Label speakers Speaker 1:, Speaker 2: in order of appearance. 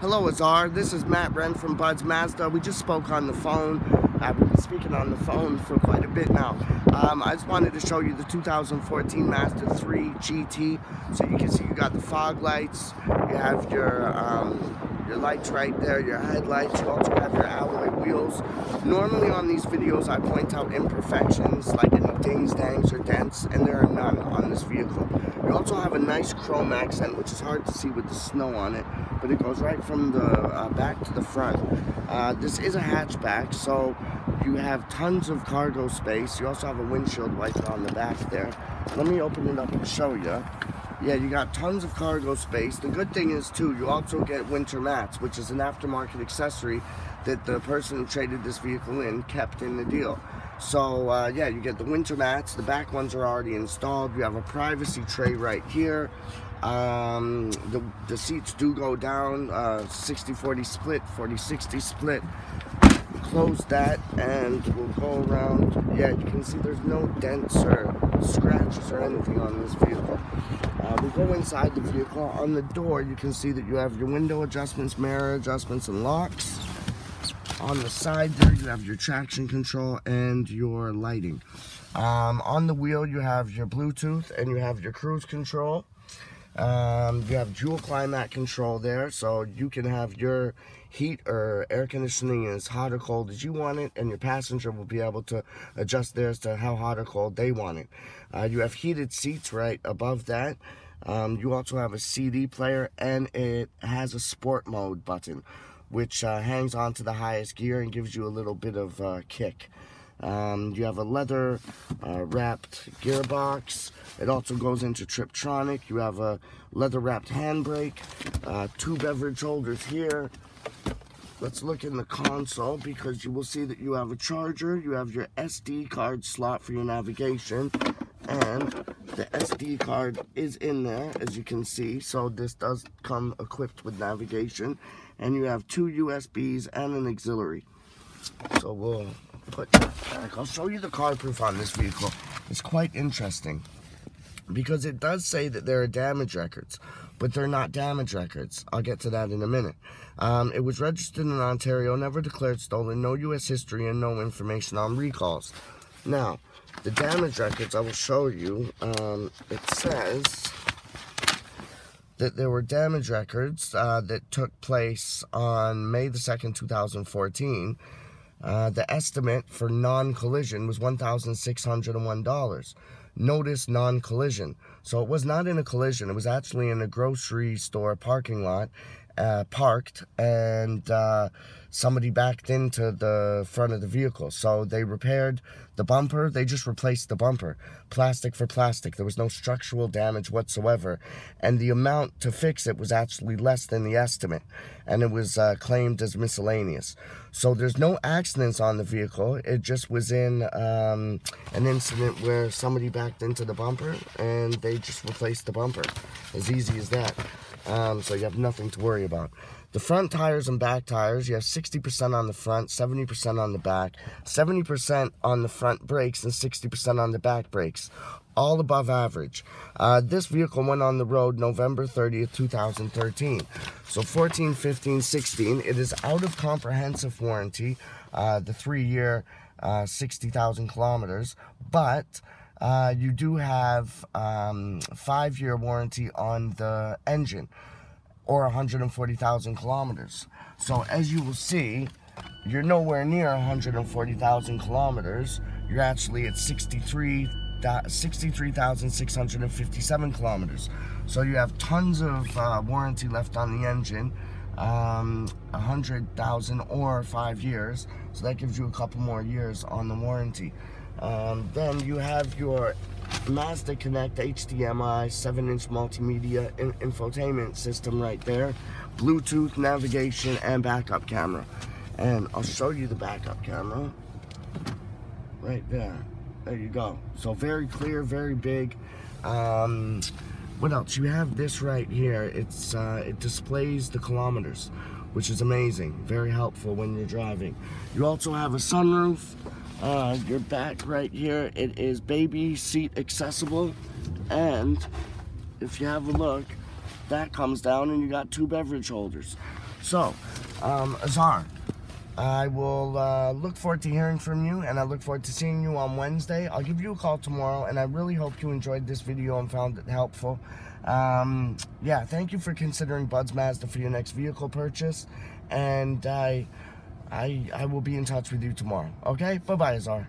Speaker 1: Hello, Azar. This is Matt Wren from Bud's Mazda. We just spoke on the phone. Uh, we've been speaking on the phone for quite a bit now. Um, I just wanted to show you the 2014 Mazda 3 GT. So you can see you got the fog lights, you have your um, your lights right there, your headlights. You also have your alloy wheels. Normally on these videos, I point out imperfections like any dings, dangs, or dents, and there are none on this vehicle. You also have a nice chrome accent, which is hard to see with the snow on it, but it goes right from the uh, back to the front. Uh, this is a hatchback, so you have tons of cargo space. You also have a windshield wiper on the back there. Let me open it up and show you. Yeah, you got tons of cargo space. The good thing is, too, you also get winter mats, which is an aftermarket accessory that the person who traded this vehicle in kept in the deal. So, uh, yeah, you get the winter mats. The back ones are already installed. You have a privacy tray right here. Um, the, the seats do go down, 60-40 uh, split, 40-60 split close that and we'll go around. Yeah, you can see there's no dents or scratches or anything on this vehicle. Uh, we go inside the vehicle. On the door, you can see that you have your window adjustments, mirror adjustments, and locks. On the side there, you have your traction control and your lighting. Um, on the wheel, you have your Bluetooth and you have your cruise control. Um, you have dual climate control there, so you can have your heat or air conditioning as hot or cold as you want it, and your passenger will be able to adjust theirs to how hot or cold they want it. Uh, you have heated seats right above that. Um, you also have a CD player, and it has a sport mode button, which uh, hangs onto the highest gear and gives you a little bit of uh, kick. Um, you have a leather uh, wrapped gearbox. It also goes into Triptronic. You have a leather wrapped handbrake, uh, two beverage holders here. Let's look in the console because you will see that you have a charger, you have your SD card slot for your navigation, and the SD card is in there as you can see. So this does come equipped with navigation, and you have two USBs and an auxiliary. So we'll put back. I'll show you the CarProof on this vehicle. It's quite interesting because it does say that there are damage records, but they're not damage records. I'll get to that in a minute. Um, it was registered in Ontario, never declared stolen, no U.S. history, and no information on recalls. Now, the damage records I will show you, um, it says that there were damage records uh, that took place on May the 2nd, 2014, uh, the estimate for non-collision was $1,601. Notice non-collision. So it was not in a collision. It was actually in a grocery store parking lot uh, parked and uh, somebody backed into the front of the vehicle. So they repaired the bumper. They just replaced the bumper. Plastic for plastic. There was no structural damage whatsoever. And the amount to fix it was actually less than the estimate. And it was uh, claimed as miscellaneous. So there's no accidents on the vehicle. It just was in um, an incident where somebody backed into the bumper and they just replaced the bumper. As easy as that. Um, so you have nothing to worry about. The front tires and back tires, you have 60% on the front, 70% on the back, 70% on the front brakes, and 60% on the back brakes. All above average. Uh, this vehicle went on the road November 30th, 2013. So 14, 15, 16, it is out of comprehensive warranty, uh, the three-year, uh, 60,000 kilometers, but uh, you do have um, five-year warranty on the engine or 140,000 kilometers. So as you will see, you're nowhere near 140,000 kilometers. You're actually at 63 63,657 kilometers. So you have tons of uh, warranty left on the engine, um, 100,000 or five years. So that gives you a couple more years on the warranty. Um, then you have your Mazda Connect HDMI 7-inch multimedia in infotainment system right there. Bluetooth, navigation, and backup camera. And I'll show you the backup camera. Right there. There you go. So very clear, very big. Um, what else? You have this right here. It's uh, It displays the kilometers, which is amazing. Very helpful when you're driving. You also have a sunroof uh, your back right here it is baby seat accessible and if you have a look that comes down and you got two beverage holders So, um, Azar, I will uh, look forward to hearing from you and I look forward to seeing you on Wednesday. I'll give you a call tomorrow and I really hope you enjoyed this video and found it helpful. Um, yeah, thank you for considering Bud's Mazda for your next vehicle purchase and I, I, I will be in touch with you tomorrow. Okay? Bye-bye, Azar.